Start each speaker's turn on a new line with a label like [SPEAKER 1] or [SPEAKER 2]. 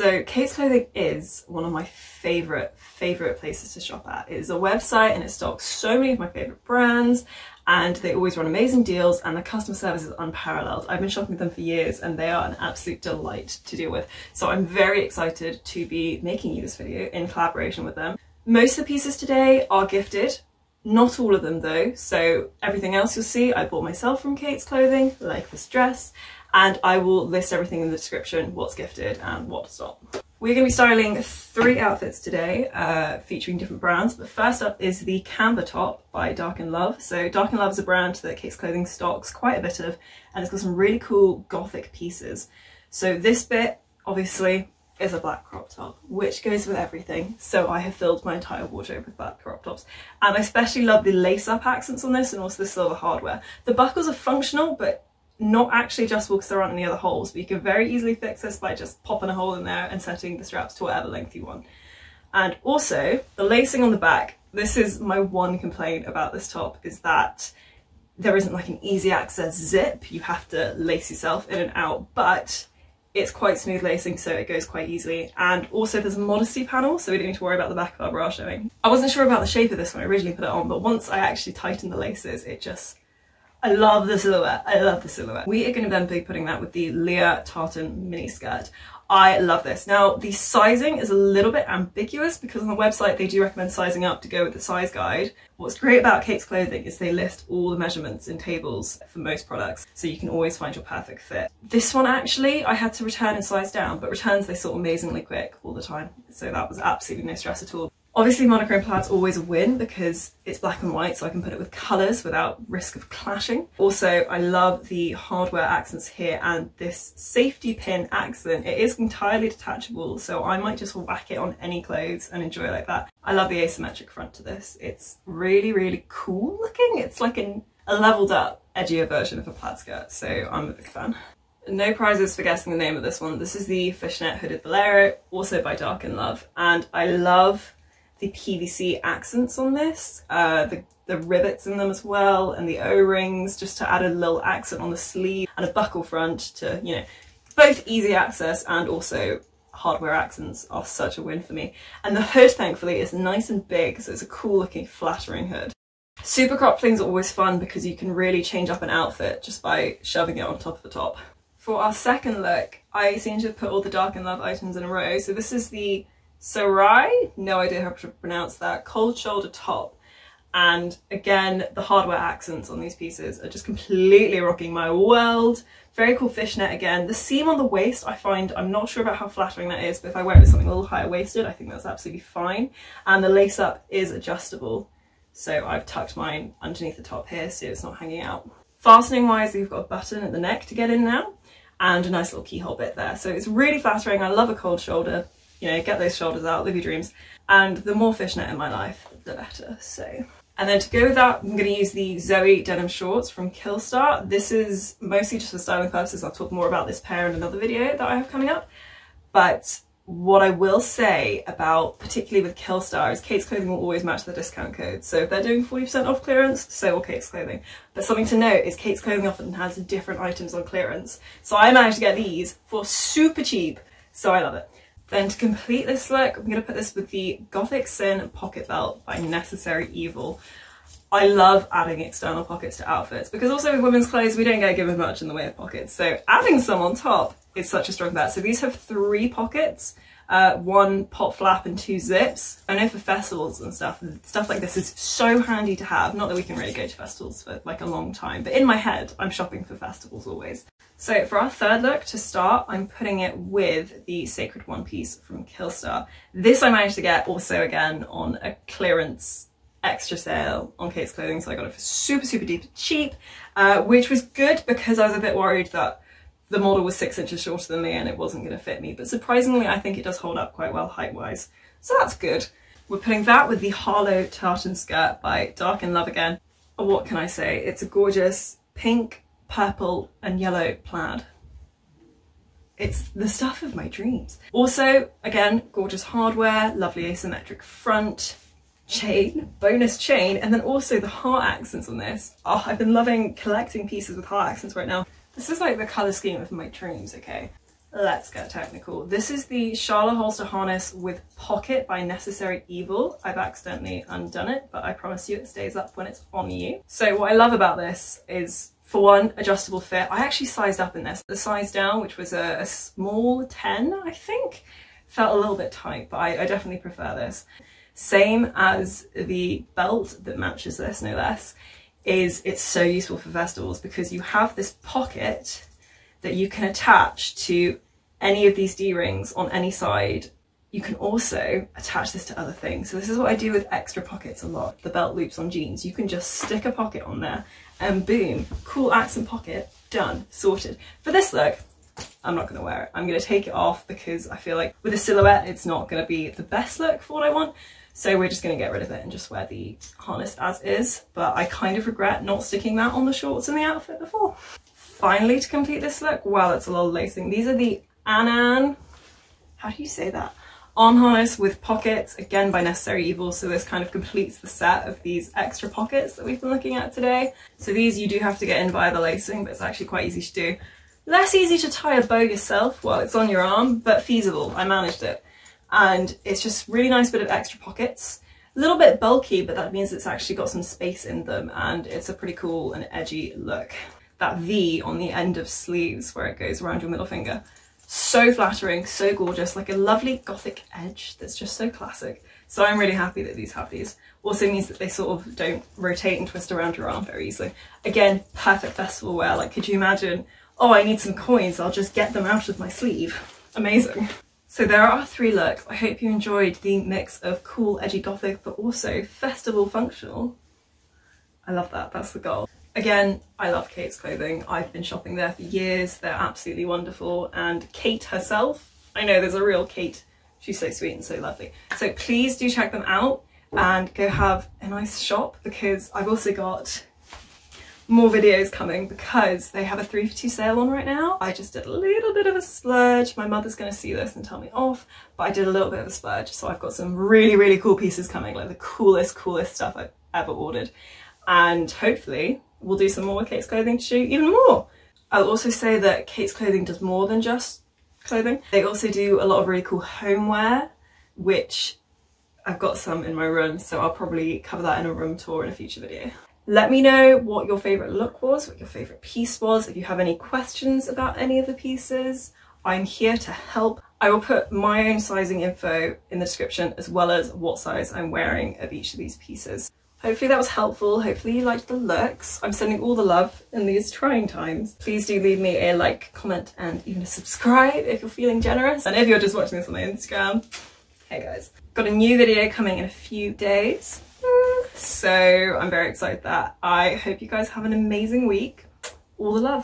[SPEAKER 1] So Kate's Clothing is one of my favorite, favorite places to shop at. It is a website and it stocks so many of my favorite brands and they always run amazing deals and the customer service is unparalleled. I've been shopping with them for years and they are an absolute delight to deal with. So I'm very excited to be making you this video in collaboration with them. Most of the pieces today are gifted, not all of them though. So everything else you'll see I bought myself from Kate's Clothing, like this dress, and I will list everything in the description, what's gifted and what's not. We're going to be styling three outfits today, uh, featuring different brands. But first up is the Camber top by Dark in Love. So Dark in Love is a brand that Kate's Clothing stocks quite a bit of, and it's got some really cool gothic pieces. So this bit, obviously, is a black crop top, which goes with everything. So I have filled my entire wardrobe with black crop tops. And I especially love the lace-up accents on this and also the silver hardware. The buckles are functional, but not actually adjustable because there aren't any other holes, but you can very easily fix this by just popping a hole in there and setting the straps to whatever length you want. And also, the lacing on the back, this is my one complaint about this top, is that there isn't like an easy access zip. You have to lace yourself in and out, but it's quite smooth lacing so it goes quite easily and also there's a modesty panel so we don't need to worry about the back of our bra showing. I wasn't sure about the shape of this when I originally put it on but once I actually tightened the laces it just I love the silhouette. I love the silhouette. We are going to then be putting that with the Leah tartan mini skirt. I love this. Now, the sizing is a little bit ambiguous because on the website they do recommend sizing up to go with the size guide. What's great about Kate's Clothing is they list all the measurements in tables for most products, so you can always find your perfect fit. This one actually, I had to return and size down, but returns they sort amazingly quick all the time, so that was absolutely no stress at all. Obviously monochrome plaid's always a win because it's black and white so I can put it with colours without risk of clashing. Also I love the hardware accents here and this safety pin accent. It is entirely detachable so I might just whack it on any clothes and enjoy it like that. I love the asymmetric front to this. It's really really cool looking. It's like an, a leveled up edgier version of a plaid skirt so I'm a big fan. No prizes for guessing the name of this one. This is the fishnet hooded bolero, also by Dark in Love, and I love the PVC accents on this, uh, the, the rivets in them as well, and the O-rings just to add a little accent on the sleeve and a buckle front to, you know, both easy access and also hardware accents are such a win for me. And the hood, thankfully, is nice and big, so it's a cool looking flattering hood. Super crop things are always fun because you can really change up an outfit just by shoving it on top of the top. For our second look, I seem to have put all the Dark in Love items in a row. So this is the Sarai, no idea how to pronounce that, cold shoulder top. And again, the hardware accents on these pieces are just completely rocking my world. Very cool fishnet again. The seam on the waist, I find, I'm not sure about how flattering that is, but if I wear it with something a little higher waisted, I think that's absolutely fine. And the lace up is adjustable. So I've tucked mine underneath the top here so it's not hanging out. Fastening wise, you've got a button at the neck to get in now and a nice little keyhole bit there. So it's really flattering. I love a cold shoulder you know, get those shoulders out, live your dreams. And the more fishnet in my life, the better, so. And then to go with that, I'm going to use the Zoey denim shorts from Killstar. This is mostly just for styling purposes. I'll talk more about this pair in another video that I have coming up. But what I will say about, particularly with Killstar, is Kate's Clothing will always match the discount code. So if they're doing 40% off clearance, so will Kate's Clothing. But something to note is Kate's Clothing often has different items on clearance. So I managed to get these for super cheap, so I love it. Then to complete this look, I'm to put this with the Gothic Sin Pocket Belt by Necessary Evil. I love adding external pockets to outfits because also with women's clothes we don't get given much in the way of pockets so adding some on top is such a strong bet. So these have three pockets, uh, one pop flap and two zips. I know for festivals and stuff, stuff like this is so handy to have. Not that we can really go to festivals for like a long time, but in my head I'm shopping for festivals always. So for our third look to start, I'm putting it with the Sacred One Piece from Killstar. This I managed to get also again on a clearance extra sale on Kate's Clothing, so I got it for super, super deep cheap, uh, which was good because I was a bit worried that the model was six inches shorter than me and it wasn't going to fit me, but surprisingly I think it does hold up quite well height-wise, so that's good. We're putting that with the Harlow tartan skirt by Dark in Love again. Oh, what can I say? It's a gorgeous pink purple and yellow plaid. It's the stuff of my dreams. Also, again, gorgeous hardware, lovely asymmetric front, chain, bonus chain, and then also the heart accents on this. Oh, I've been loving collecting pieces with heart accents right now. This is like the colour scheme of my dreams, okay? let's get technical. This is the Scharler Holster harness with pocket by Necessary Evil. I've accidentally undone it, but I promise you it stays up when it's on you. So what I love about this is for one, adjustable fit. I actually sized up in this. The size down, which was a, a small 10, I think, felt a little bit tight, but I, I definitely prefer this. Same as the belt that matches this, no less, is it's so useful for festivals because you have this pocket that you can attach to any of these D-rings on any side. You can also attach this to other things. So this is what I do with extra pockets a lot, the belt loops on jeans. You can just stick a pocket on there and boom, cool accent pocket, done, sorted. For this look, I'm not gonna wear it. I'm gonna take it off because I feel like with a silhouette, it's not gonna be the best look for what I want. So we're just gonna get rid of it and just wear the harness as is. But I kind of regret not sticking that on the shorts and the outfit before. Finally, to complete this look, wow, that's a of lacing. These are the Anan, how do you say that? Arm harness with pockets, again by Necessary Evil, so this kind of completes the set of these extra pockets that we've been looking at today. So these you do have to get in via the lacing, but it's actually quite easy to do. Less easy to tie a bow yourself while it's on your arm, but feasible. I managed it. And it's just really nice bit of extra pockets. A little bit bulky, but that means it's actually got some space in them and it's a pretty cool and edgy look. That V on the end of sleeves where it goes around your middle finger. So flattering, so gorgeous, like a lovely gothic edge that's just so classic. So I'm really happy that these have these. Also means that they sort of don't rotate and twist around your arm very easily. Again, perfect festival wear. Like, could you imagine, oh, I need some coins, I'll just get them out of my sleeve. Amazing. So there are three looks. I hope you enjoyed the mix of cool, edgy gothic, but also festival functional. I love that, that's the goal. Again, I love Kate's clothing. I've been shopping there for years. They're absolutely wonderful. And Kate herself, I know there's a real Kate. She's so sweet and so lovely. So please do check them out and go have a nice shop because I've also got more videos coming because they have a three for two sale on right now. I just did a little bit of a splurge. My mother's gonna see this and tell me off, but I did a little bit of a splurge. So I've got some really, really cool pieces coming, like the coolest, coolest stuff I've ever ordered. And hopefully we'll do some more with Kate's Clothing to show you even more. I'll also say that Kate's Clothing does more than just clothing. They also do a lot of really cool homeware, which I've got some in my room, so I'll probably cover that in a room tour in a future video. Let me know what your favourite look was, what your favourite piece was. If you have any questions about any of the pieces, I'm here to help. I will put my own sizing info in the description as well as what size I'm wearing of each of these pieces. Hopefully that was helpful. Hopefully you liked the looks. I'm sending all the love in these trying times. Please do leave me a like, comment, and even a subscribe if you're feeling generous. And if you're just watching this on my Instagram, hey guys. Got a new video coming in a few days. So I'm very excited that I hope you guys have an amazing week. All the love.